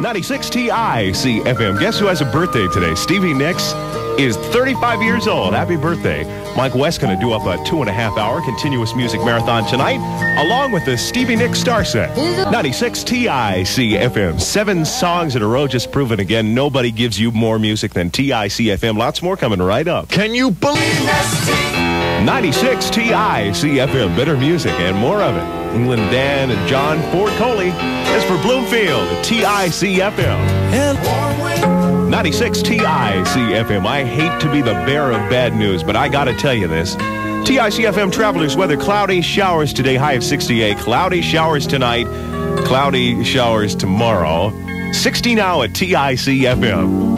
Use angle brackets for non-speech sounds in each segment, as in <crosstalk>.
96 TIC FM. Guess who has a birthday today? Stevie Nicks is 35 years old. Happy birthday. Mike West going to do up a two and a half hour continuous music marathon tonight, along with the Stevie Nicks Star Set. 96 TIC FM. Seven songs in a row, just proven again. Nobody gives you more music than TIC FM. Lots more coming right up. Can you believe 96 TIC FM. Better music and more of it. England Dan and John Ford Coley. As for Bloomfield, TIC FM. 96 TIC FM. I hate to be the bearer of bad news, but I gotta tell you this. TICFM travelers weather cloudy showers today, high of 68. Cloudy showers tonight, cloudy showers tomorrow. 60 now at TIC FM.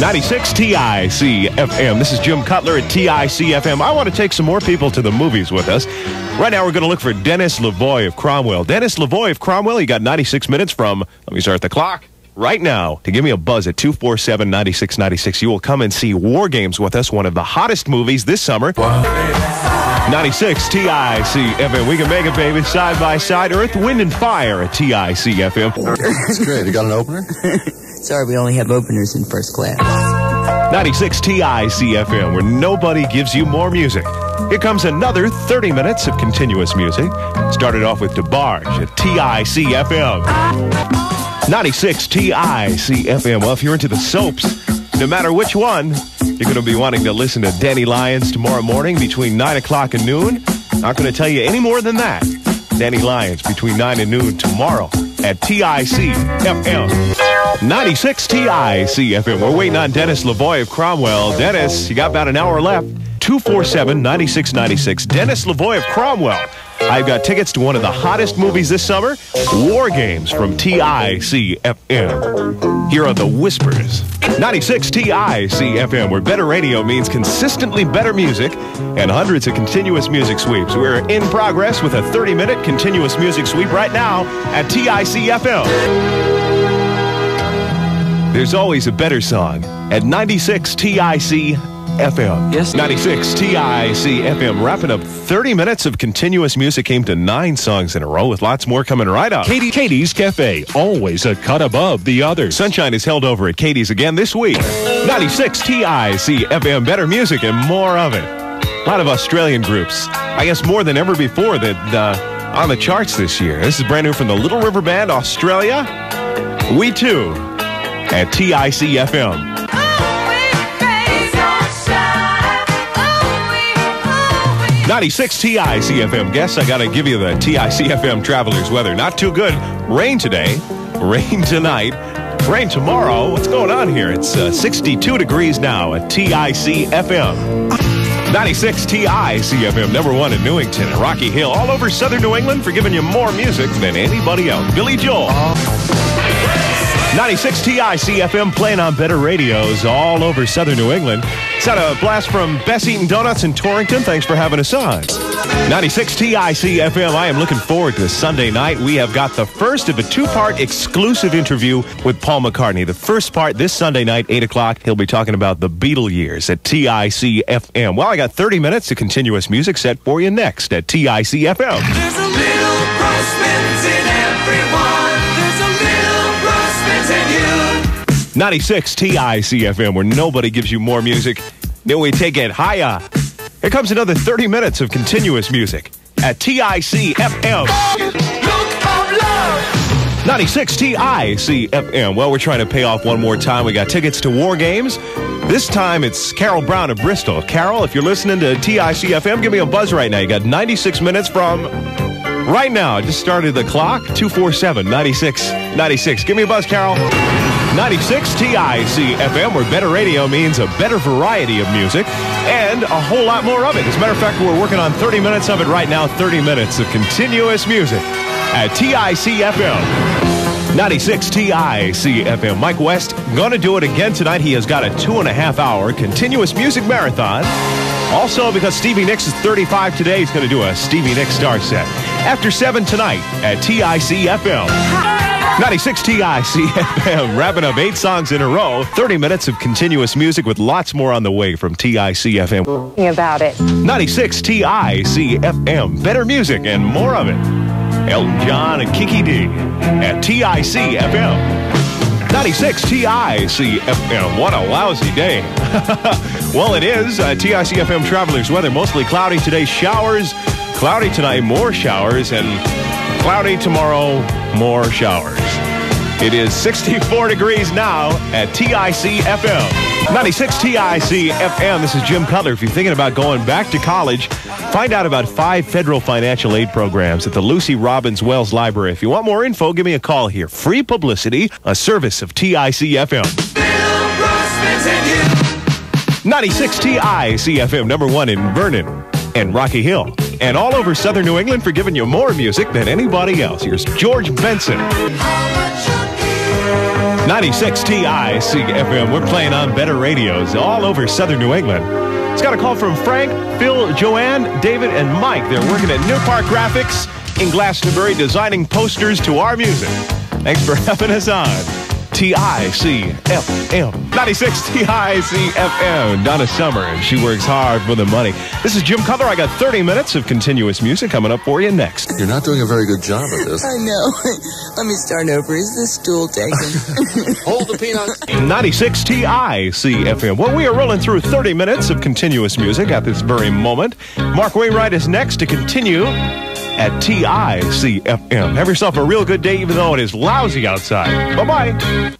96 TIC FM. This is Jim Cutler at TIC FM. I want to take some more people to the movies with us. Right now, we're going to look for Dennis Lavoie of Cromwell. Dennis Lavoie of Cromwell, you got 96 minutes from, let me start the clock right now to give me a buzz at 247 9696. You will come and see War Games with us, one of the hottest movies this summer. 96 TIC FM. We can make it, baby, side by side. Earth, Wind, and Fire at TIC FM. That's great. You got an opener? <laughs> Sorry, we only have openers in first class. 96 TIC FM, where nobody gives you more music. Here comes another 30 minutes of continuous music. Started off with DeBarge at TIC FM. 96 TIC FM. Well, if you're into the soaps, no matter which one, you're going to be wanting to listen to Danny Lyons tomorrow morning between 9 o'clock and noon. Not going to tell you any more than that. Danny Lyons between 9 and noon tomorrow at TIC FM. 96 TIC FM. We're waiting on Dennis Lavoie of Cromwell. Dennis, you got about an hour left. 247 9696. Dennis Lavoie of Cromwell. I've got tickets to one of the hottest movies this summer War Games from TICFM. Here are the Whispers. 96 TICFM, where better radio means consistently better music and hundreds of continuous music sweeps. We're in progress with a 30 minute continuous music sweep right now at TICFM. There's always a better song at 96 TIC FM. Yes. 96 TIC FM. Wrapping up 30 minutes of continuous music. Came to nine songs in a row with lots more coming right up. Katie, Katie's Cafe, always a cut above the others. Sunshine is held over at Katie's again this week. 96 TIC FM. Better music and more of it. A lot of Australian groups. I guess more than ever before that uh, on the charts this year. This is brand new from the Little River Band, Australia. We Two at TIC FM. 96 TICFM. Guess I got to give you the TICFM travelers weather. Not too good. Rain today, rain tonight, rain tomorrow. What's going on here? It's uh, 62 degrees now at TICFM. 96 TIC FM, number one in Newington and Rocky Hill, all over southern New England for giving you more music than anybody else. Billy Joel. 96 TIC FM playing on better radios all over southern New England. It's had a blast from Best Eaten Donuts in Torrington. Thanks for having us on. 96 TIC FM. I am looking forward to Sunday night. We have got the first of a two part exclusive interview with Paul McCartney. The first part this Sunday night, 8 o'clock. He'll be talking about the Beatle years at TIC FM. Well, I got 30 minutes of continuous music set for you next at TIC FM. There's a little Grossman's in everyone. There's a little Grossman's in you. 96 TIC FM, where nobody gives you more music. Then we take it higher. Here comes another 30 minutes of continuous music at TIC FM. Look of love. 96 TIC FM. Well, we're trying to pay off one more time. We got tickets to War Games. This time it's Carol Brown of Bristol. Carol, if you're listening to TIC FM, give me a buzz right now. You got 96 minutes from right now. I just started the clock. 247 96 96. Give me a buzz, Carol. 96 TIC FM, where better radio means a better variety of music and a whole lot more of it. As a matter of fact, we're working on 30 minutes of it right now. 30 minutes of continuous music at TIC FM. 96 TIC FM. Mike West going to do it again tonight. He has got a two and a half hour continuous music marathon. Also, because Stevie Nicks is 35 today, he's going to do a Stevie Nicks star set. After 7 tonight at TIC FM. 96 TIC FM, wrapping up eight songs in a row. 30 minutes of continuous music with lots more on the way from TIC FM. Thinking about it. 96 TIC FM, better music and more of it. Elton John and Kiki Dee at TIC FM. 96 TICFM. What a lousy day. <laughs> well, it is. Uh, TICFM Travelers weather. Mostly cloudy today. Showers. Cloudy tonight. More showers. And cloudy tomorrow. More showers. It is 64 degrees now at TICFM. 96 TICFM. This is Jim Cutler. If you're thinking about going back to college, find out about five federal financial aid programs at the Lucy Robbins Wells Library. If you want more info, give me a call here. Free publicity, a service of and you. 96 TICFM, number one in Vernon and Rocky Hill. And all over southern New England for giving you more music than anybody else. Here's George Benson. 96 TICFM. We're playing on better radios all over southern New England. It's got a call from Frank, Phil, Joanne, David, and Mike. They're working at New Park Graphics in Glastonbury designing posters to our music. Thanks for <laughs> having us on. TICFM. 96 TICFM. Donna Summer, and she works hard for the money. This is Jim Cutler. I got 30 minutes of continuous music coming up for you next. You're not doing a very good job of this. <laughs> I know. <laughs> Let me start over. Is this stool taken? <laughs> Hold the peanuts. 96 TICFM. Well, we are rolling through 30 minutes of continuous music at this very moment. Mark Wainwright is next to continue at TICFM. Have yourself a real good day, even though it is lousy outside. Bye bye.